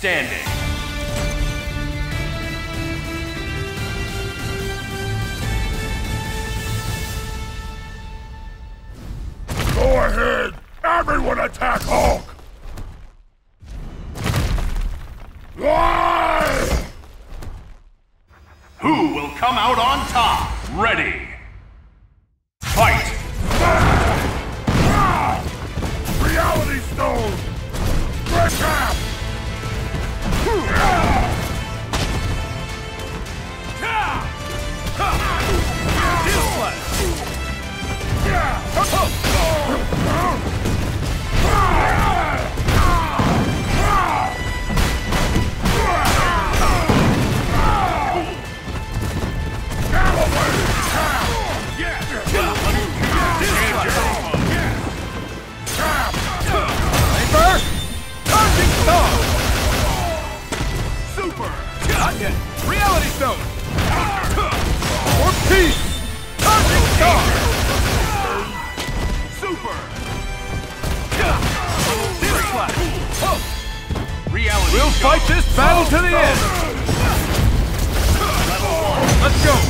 standing. Go ahead! Everyone attack Hulk! Ah! Who will come out on top? Ready. Slash! Reality We'll Stone. fight this battle to the end! Let's go!